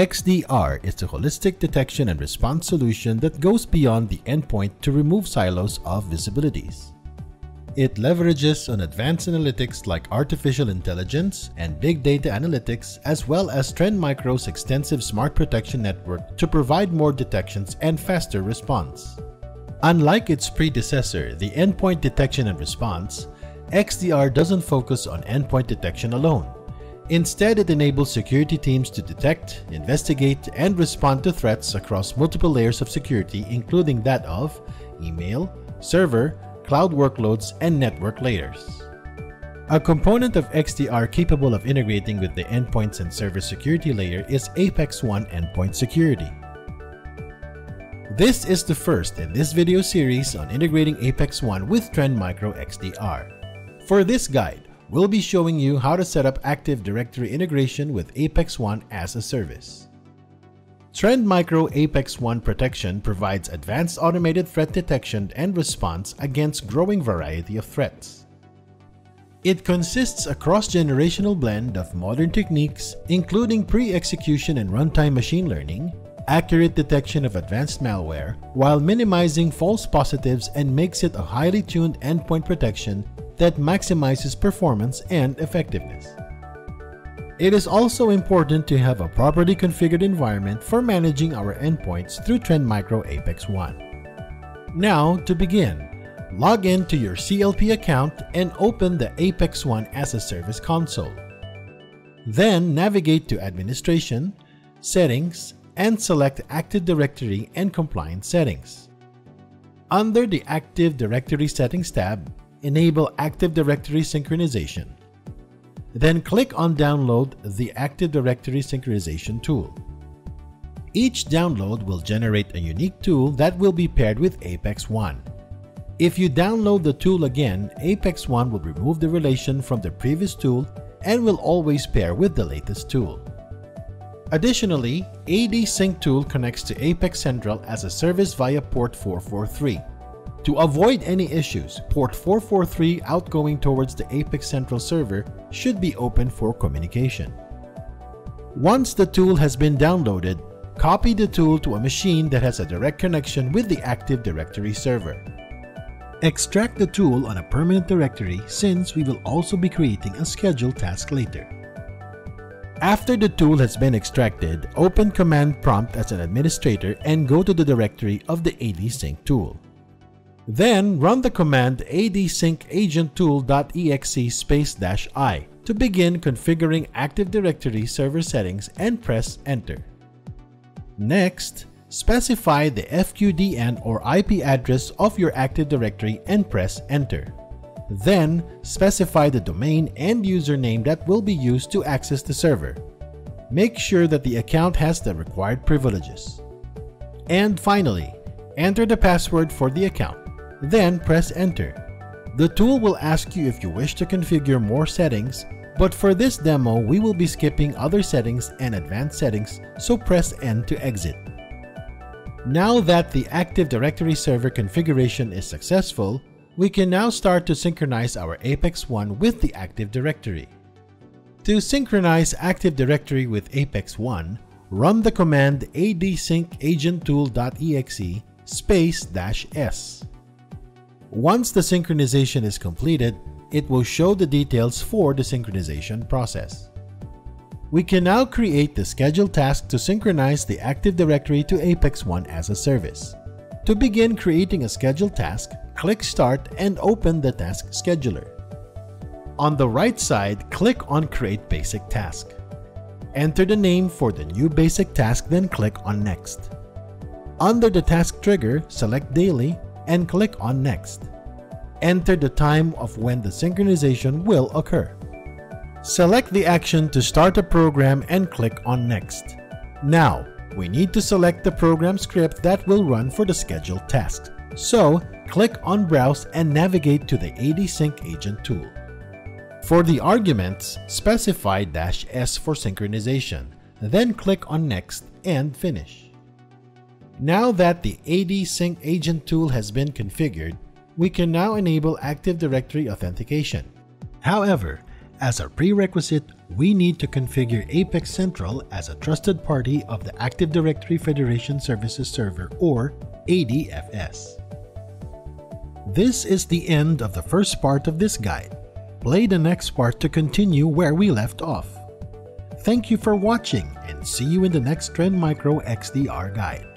XDR is a holistic detection and response solution that goes beyond the endpoint to remove silos of visibilities. It leverages on advanced analytics like artificial intelligence and big data analytics as well as Trend Micro's extensive smart protection network to provide more detections and faster response. Unlike its predecessor, the Endpoint Detection and Response, XDR doesn't focus on endpoint detection alone. Instead, it enables security teams to detect, investigate, and respond to threats across multiple layers of security including that of email, server, cloud workloads, and network layers. A component of XDR capable of integrating with the endpoints and server security layer is Apex One Endpoint Security. This is the first in this video series on integrating Apex One with Trend Micro XDR. For this guide, we'll be showing you how to set up Active Directory integration with Apex One as a service. Trend Micro Apex One Protection provides advanced automated threat detection and response against growing variety of threats. It consists a cross-generational blend of modern techniques including pre-execution and runtime machine learning, accurate detection of advanced malware, while minimizing false positives and makes it a highly tuned endpoint protection that maximizes performance and effectiveness. It is also important to have a properly configured environment for managing our endpoints through Trend Micro Apex One. Now, to begin, log in to your CLP account and open the Apex One as a Service console. Then navigate to Administration, Settings, and select Active Directory and Compliance Settings. Under the Active Directory Settings tab, enable Active Directory Synchronization. Then click on Download the Active Directory Synchronization tool. Each download will generate a unique tool that will be paired with Apex One. If you download the tool again, Apex One will remove the relation from the previous tool and will always pair with the latest tool. Additionally, AD Sync tool connects to Apex Central as a service via port 443. To avoid any issues, port 443 outgoing towards the Apex Central server should be open for communication. Once the tool has been downloaded, copy the tool to a machine that has a direct connection with the Active Directory server. Extract the tool on a permanent directory since we will also be creating a scheduled task later. After the tool has been extracted, open command prompt as an administrator and go to the directory of the AD Sync tool. Then run the command adsyncagenttool.exe i to begin configuring Active Directory server settings and press enter. Next, specify the FQDN or IP address of your Active Directory and press enter. Then, specify the domain and username that will be used to access the server. Make sure that the account has the required privileges. And finally, enter the password for the account. Then press enter. The tool will ask you if you wish to configure more settings, but for this demo we will be skipping other settings and advanced settings, so press N to exit. Now that the Active Directory server configuration is successful, we can now start to synchronize our Apex One with the Active Directory. To synchronize Active Directory with Apex One, run the command adsyncagenttool.exe space dash s. Once the synchronization is completed, it will show the details for the synchronization process. We can now create the scheduled task to synchronize the Active Directory to Apex One as a service. To begin creating a scheduled task, click Start and open the Task Scheduler. On the right side, click on Create Basic Task. Enter the name for the new basic task then click on Next. Under the task trigger, select Daily and click on Next. Enter the time of when the synchronization will occur. Select the action to start a program and click on Next. Now, we need to select the program script that will run for the scheduled task. So, click on Browse and navigate to the AD Sync Agent tool. For the arguments, specify "-s for synchronization, then click on Next and Finish. Now that the AD Sync Agent tool has been configured, we can now enable Active Directory authentication. However, As a prerequisite, we need to configure Apex Central as a trusted party of the Active Directory Federation Services Server or ADFS. This is the end of the first part of this guide. Play the next part to continue where we left off. Thank you for watching and see you in the next Trend Micro XDR guide.